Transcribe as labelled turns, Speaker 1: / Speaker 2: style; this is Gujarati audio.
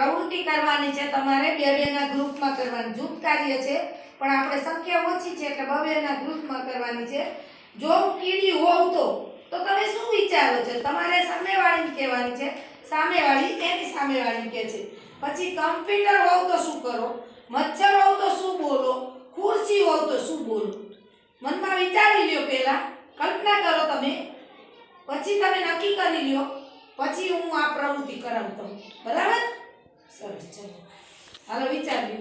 Speaker 1: પ્રવૃત્તિ કરવાની છે તમારે, બે બેના ગ્રુપમાં કરવાની. જૂથ કાર્ય છે, પણ આપણે સંખ્યા ઓછી છે એટલે બે બે ગ્રુપમાં કરવાની છે. જો હું કીડી હોઉં તો તો તમે શું વિચારો છો? તમારે સામેવાળીને કહેવાની છે. સામેવાળી એની સામેવાળીને કહે છે. પછી કમ્પ્યુટર હોવ તો શું કરો? મચ્છર હોવ તો શું બોલો? ખુરશી હોવ તો શું બોલો? મનમાં વિચારી લ્યો પહેલાં. કલ્પના કરો તમે. પછી તમે નક્કી કરી લ્યો. પછી હું આ પ્રવૃત્તિ કરાવું તમને બરાબર? ચલો હાલો વિચાર લ્યો